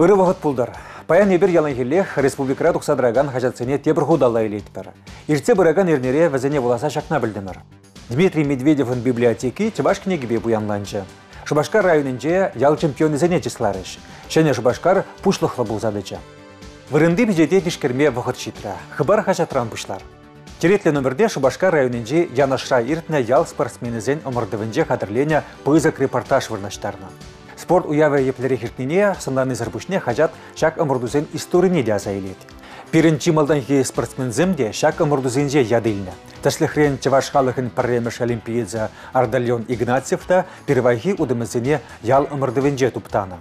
Үрі вағыт пулдар. Паян ебір ялан келех республикара тұқсадыраган хажатсыне тебір худалла елейтпір. Ирте бұраган ернере вәзіне боласа шақна білдімір. Дмитрий Медведевын библиотеки Чебашкине гибе буянланчы. Шубашкар районынче ял чемпионы зене числарыш. Шене Шубашкар пушлықлы бұлзадычы. Вырынды бюджете тишкерме вағыт шитра. Хыбар хажатран пушлар. Теретлі номерде Шубашкар районынче янашра иртне ял спортсменізен омырдывынче қадырлене пызык репортаж вырнаштарна. Спорт уявы еплері хиртнине сынланы зырбушне хажат шак омырдузен историне де азайлет. Пиринчи малданхи спортсменземде шак омырдузенже ядыльны. Ташлихрен Чаваш халыхын парремеш олимпиядза Ардальон Игнатьев та первайхи удымызыне ял омырдывенже туптана.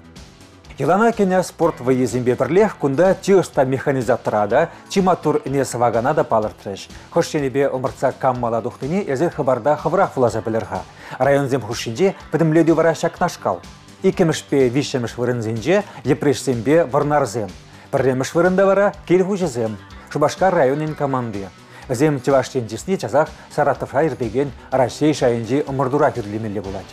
Елана кене спорт выезімбе бірлех, кунда тиоста механизаторада, чиматур не свагана да палыртрыш. Хошченебе омырца каммала духтыне эзер хабарда хаврах флаза білірға. Районзем хушинде підімледу вара шакнашкал. Икемішпе вишеміш вырынзенже епрешсембе варнарзем. Бірлеміш вырында вара келхужезем. Шубашкар районин команды. Зем тиваштен десне чазах Саратов айырбеген Россия шайынже омырдура керлемелі болады.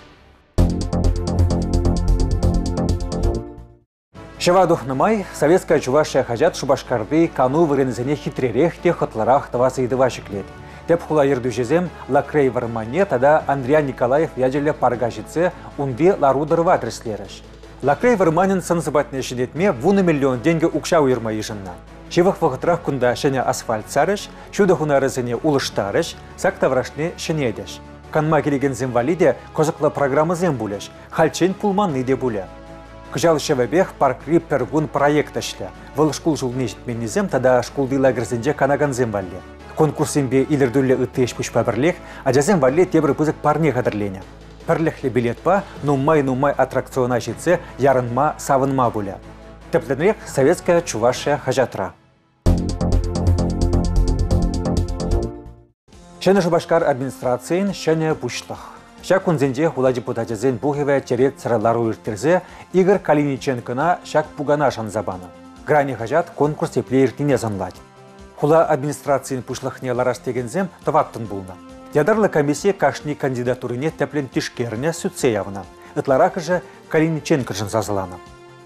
Намай советская чувашия хажат шубашкарды кану вырензене хитререх те хотларах тавасы идыва шеклет. Теп ердүжезем лакрей вармане тада Андрея Николаев ядерле паргажице унбе ларудырва треслереш. Лакрей варманин сансыбатне шедетме вуны миллион деньги укша уйырма ежынна. Шевах вағытрах күнда шене асфальт сарыш, шуды хунарызыне улыштарыш, сактаврашне шенедеш. Канма келеген земвалиде козықлы программы зем булеш, хальчен пулманны де буле. Кыжал шевебех паркри пергун проект ашлы. Выл шкул жылны жетменнезем, тада шкулды лагерзенже канаганзем валле. Конкурсембе илердулле ыттеш пушпа бірлех, ажазем валле тебір пызык парне қадырлене. Билет па, нумай-нумай аттракциона жетсе, ярынма, савынма бұля. Тепленрек советская чувашия хажатра. Шәне Шубашкар администрациян шәне пуштах. Шак күнзенде хула депутатезен бұғыве терет сыралары үрттерзе Игорь Калиниченкына шак пугана шанзабаны. Грани хажат конкурс еплеертіне занлать. Хула администрациян пушлахне лараш тегензем таваттын булна. Ядарлы комиссия кашни кандидатурыне тәплен тишкеріне сүтсе явна. Ытларак же Калиниченко жын зазыланы.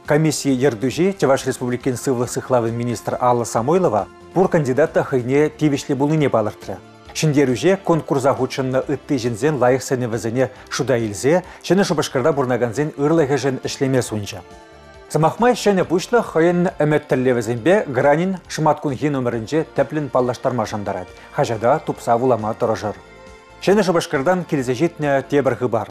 Комиссия ердүжи Чаваш Республикин сывлы сыхлавы министр Алла Самойлова бур кандидатта хыйне тивишлі булныне балыртыры. Шиндерүже конкурса хучынны ытты жінзен лайық сәне візіне шуда илзе, шыны шубашкарда бурнаганзен ырлығы жын. Самахмай шәне пушлы хойын әметтілі візінбе гранин шыматкун хин өмірінже тәплін паллаштарма жандарад. Хажада тупса вулама тұрыжыр. Шәне шубашкардан келзе жетіне тебір бар.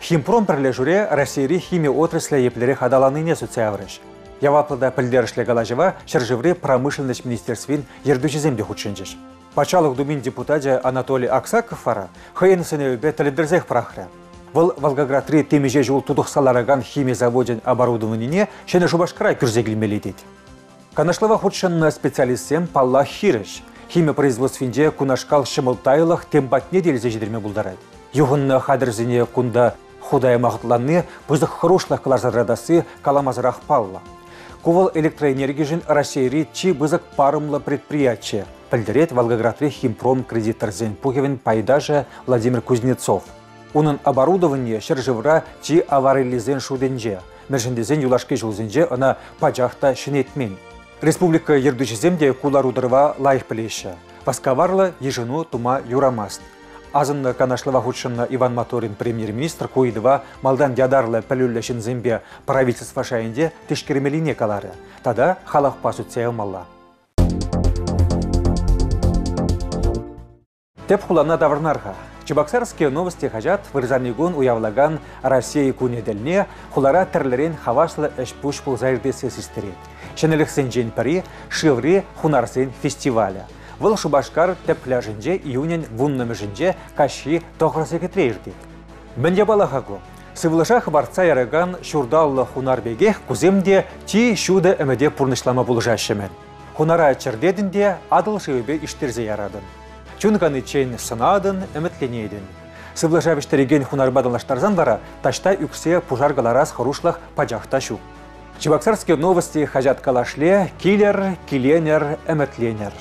Химпром жүре Россияри химия отраслі еплері хадаланыне социаврыш. Яваплыда пілдерішлі галажыва шыржывре промышленность министерствин ердүчіземде худшынжыш. Пачалық думин депутате Анатолий Аксаков фара хыйын сенебе тілідірзех прахря. Выл Волгоградри темеже жол тудықсалараган химия заводен оборудованине шене шубашкара күрзегілмелі дейді. Канашлава худшынна специалистсем Палла Хирыш. Химия производствинде кунашкал шымылтайлық тембатне делзе жедерме бұлдарайды. Юғынны хадырзіне кунда худая мағытланны бұзық хорошлық кларзарадасы каламазырақ палла. Кувал электроэнергияжин Россия чи бызык парымлы предприятие. Пілдірет Волгоградре химпром кредиторзен пухевен пайдажа Владимир Кузнецов. Унын оборудование шыржывра чи аварилизен шуденже. Мержендезен юлашки жылзенже ана пажахта шинетмен. Республика ердүчіземде куларудырва лайық білеші. Васковарлы ежіну тума юрамаст. Азынны канашлыва худшынна Иван Моторин премьер-министр куйдыва малдан ядарлы пәлюлләшін зімбе правительство шайынде тешкеремелине калары. Тада халақ пасу цейлмалла. Теп хулана даварнарға. Чебоксарские новости хажат вырзанигун уявлаган Россия кунедельне хулара тірлерен хавашлы эшпуш пулзайрде сесистерет. Шенеліксен жен пари шиври хунарсен фестиваля. Выл Шубашкар тәпляжінде июнен вуннымыжінде каши тоқрасы кетрейірді. Бәнде балахаго. Сывлыша хабарца яраган шурдаллы хунарбеге куземде ти шуды әмеде пурнышлама бұлжашымен. Хунара чердедінде адыл шывебе іштерзе ярадын. Чунганы чейн сынадын, әмітленейдін. Сывлыша вештереген хунарбадылаштарзан бара ташта үксе пужаргаларас харушлах пажахта шу. Чебоксарские новости хажат калашле, киллер, киленер, әмітленер.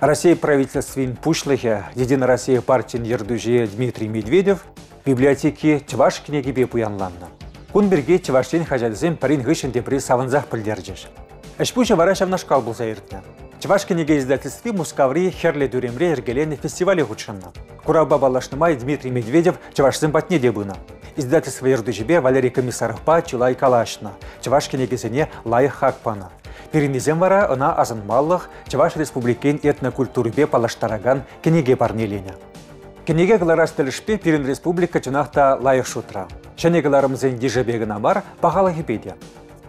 Россия правительствин пушлыхе, Единая Россия партиян ердуже Дмитрий Медведев, библиотеки чываш кинегебе пуянланны. Кун бірге чываштен хажадызем парин гышын депри савынзах пілдерджеш. Эшпуча вара шавнашкал болса иртне. Чываш кинеге издательстве Мускаври херле дюремре ергелен фестивале худшынна. Кураба балашнымай Дмитрий Медведев чывашсым батне дебына. Издательство Ердыжебе Валерий Комиссаровпа Чулай Калашна. Чываш кинегесене лайық хакпана. Перенезем вара ына азынмаллық Чываш Республикен этнокультурбе палаштараган кенеге парнелене. Кенеге гларас тілішпе Пирин Республика чынақта лайық шутра. Шанегаларымызен дижебегін амар пағалы хепеде.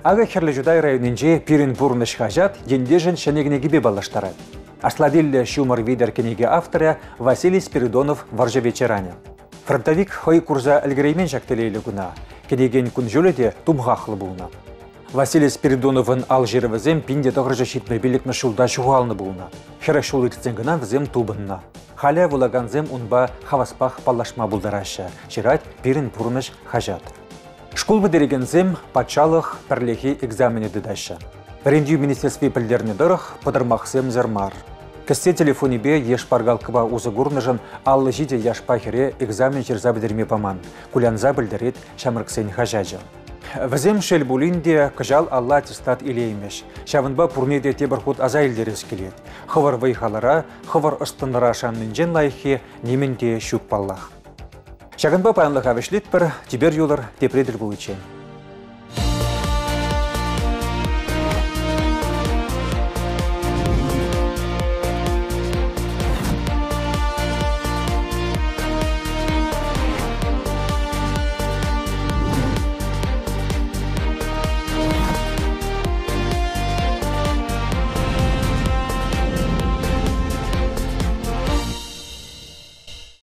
Ага херлі жудай районинже Пирин бурныш хажат ендежін шанегіне гибе балаштары. Ашладилле шумар видер кенеге авторы Василий Спиридонов варжа вечеране. Фронтовик хой курза әлгіреймен жактелейлі күна. Кедеген күн жөледе тумғақлы бұлна. Василий Спиридоновын ал жерівізем пинде тоғыржа шитме билікні шулда шуғалны бұлна. Хера шул иртсенгіна візем тубынна. Халя вулаганзем унба хаваспах паллашма бұлдарашы. Ширать пирин пурныш хажат. Школ бідерегензем патшалық пірлехи экзамене дыдашы. Біріндю министерстве пілдеріне дұрық подырмақсем зермар. Кісте телефоне бе еш паргалкыба узы гурныжын аллы жиде яшпа хере экзамен жерза бідерме паман. Кулянза білдерет шамырксен хажажы. Візем шел булинде кыжал алла аттестат илеймеш. Шавынба пурнеде тебір худ аза илдерес келет. Хывар вайхалара, ыстынара шаннынжен лайхи неменде. Шагынба паянлыға вешлет бір, тибер юлар тепредір бұл